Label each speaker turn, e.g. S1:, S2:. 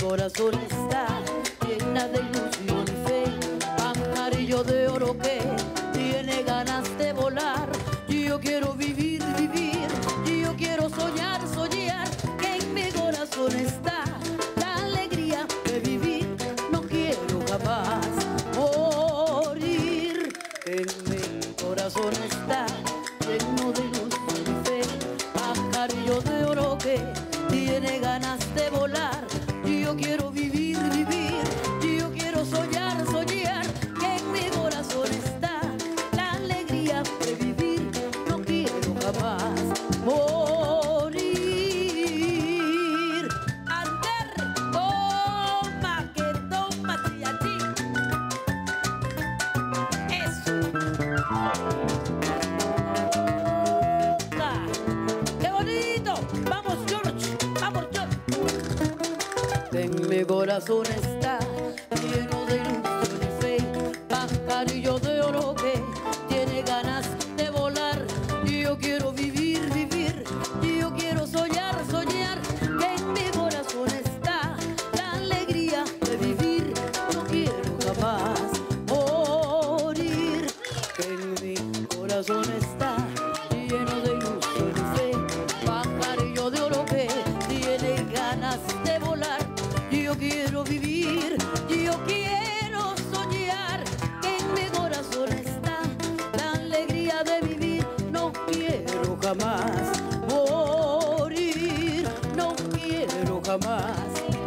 S1: corazón está llena de ilusión y fe, amarillo de oro que tiene ganas de volar. Yo quiero vivir, vivir, yo quiero soñar, soñar, que en mi corazón está la alegría de vivir. No quiero jamás morir, en mi corazón está lleno de ilusión y fe, pajarillo de oro que tiene ganas de volar. Quiero vivir, Mi corazón está lleno de ilusión y fe, pajarillo de oro que tiene ganas de volar. Yo quiero vivir, vivir, yo quiero soñar, soñar, que en mi corazón está la alegría de vivir. No quiero jamás morir, que en mi corazón está lleno de más.